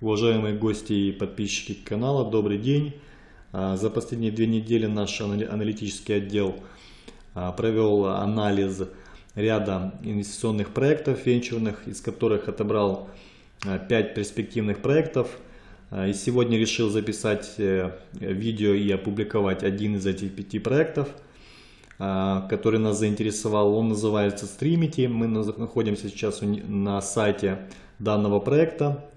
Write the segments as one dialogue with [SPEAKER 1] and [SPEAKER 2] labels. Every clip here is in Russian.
[SPEAKER 1] Уважаемые гости и подписчики канала, добрый день. А, за последние две недели наш аналитический отдел а, провел анализ ряда инвестиционных проектов венчурных, из которых отобрал 5 а, перспективных проектов. И сегодня решил записать э, видео и опубликовать один из этих пяти проектов, который нас заинтересовал. Он называется Streamity. Мы находимся сейчас на сайте данного проекта.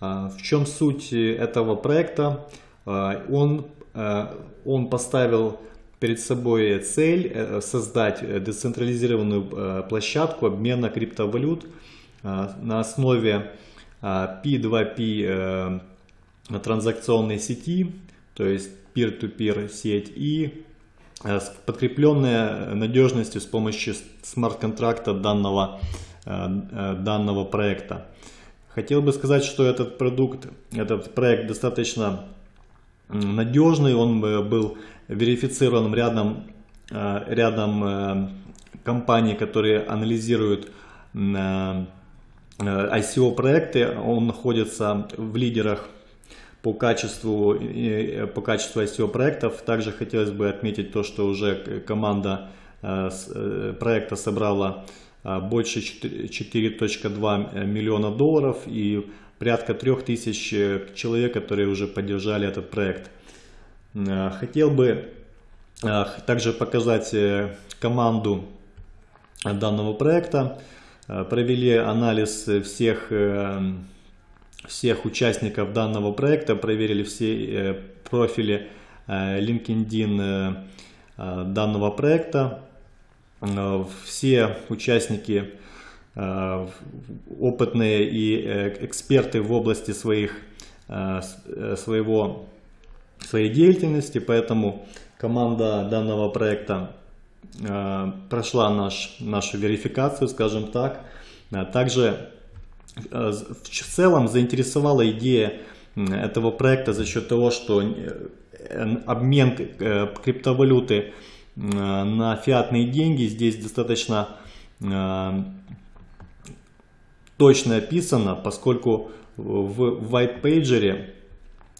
[SPEAKER 1] А, в чем суть этого проекта? А, он, а, он поставил перед собой цель э, создать децентрализированную площадку обмена криптовалют на основе P2P э, транзакционной сети, то есть peer-to-peer -peer сеть и подкрепленная надежностью с помощью смарт-контракта данного, э, данного проекта. Хотел бы сказать, что этот продукт, этот проект достаточно надежный, он э, был верифицирован рядом, э, рядом э, компаний, которые анализируют ICO проекты, он находится в лидерах по качеству, по качеству ICO проектов. Также хотелось бы отметить то, что уже команда проекта собрала больше 4.2 э, миллиона долларов и порядка 3000 э, человек, которые уже поддержали этот проект. А, хотел бы а, также показать э, команду данного проекта. Провели анализ всех, всех участников данного проекта, проверили все профили LinkedIn данного проекта. Э, все участники э, опытные и э, эксперты в области своих, своего, своей деятельности, поэтому команда данного проекта прошла наш, нашу верификацию, скажем так. Также в целом заинтересовала идея этого проекта за счет того, что обмен криптовалюты на фиатные деньги. Здесь достаточно э, точно описано, поскольку в white pager,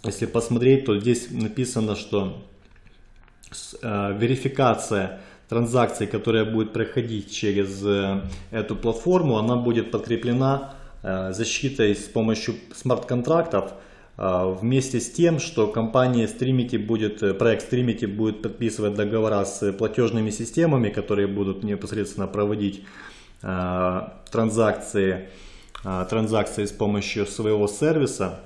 [SPEAKER 1] если посмотреть, то здесь написано, что э, верификация транзакций, которая будет проходить через эту платформу, она будет подкреплена защитой с помощью смарт-контрактов, вместе с тем, что компания Streamity будет, э, проект Streamity будет подписывать договора с платежными системами, которые будут непосредственно проводить а, транзакции, а, транзакции с помощью своего сервиса,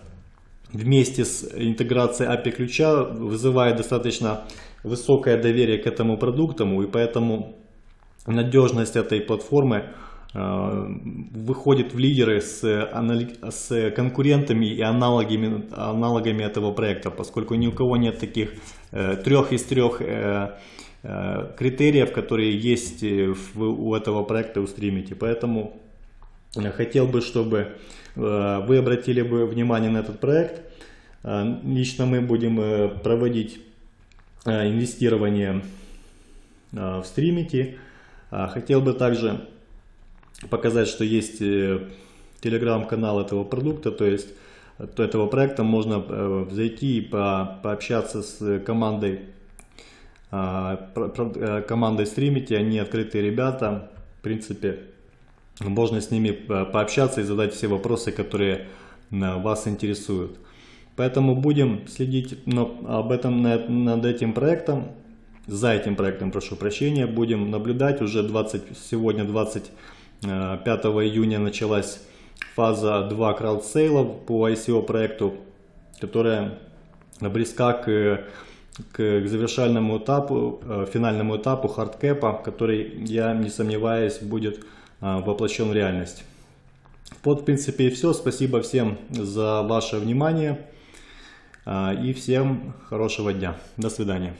[SPEAKER 1] вместе с интеграцией API ключа вызывает достаточно высокое доверие к этому продукту, и поэтому надежность этой платформы выходит в лидеры с, с конкурентами и аналогами, аналогами этого проекта, поскольку ни у кого нет таких э, трех из трех э, э, критериев, которые есть в, у этого проекта у Streamity. Поэтому хотел бы, чтобы э, вы обратили бы внимание на этот проект. Э, лично мы будем э, проводить э, инвестирование э, в Streamity. Э, хотел бы также показать, что есть э, телеграм-канал этого продукта, то есть то этого проекта можно э, зайти и по, пообщаться с командой, а, э, командой стримите, они открытые ребята, в принципе, можно с ними пообщаться и задать все вопросы, которые вас интересуют. Поэтому будем следить об этом, над этим проектом, за этим проектом, прошу прощения, будем наблюдать уже 20, сегодня 20 5 июня началась фаза 2 краудсейлов по ICO проекту, которая близка к, к завершальному этапу, э, финальному этапу хардкэпа, который, я не сомневаюсь, будет э, воплощен в реальность. Вот, в принципе, и все. Спасибо всем за ваше внимание э, и всем хорошего дня. До свидания.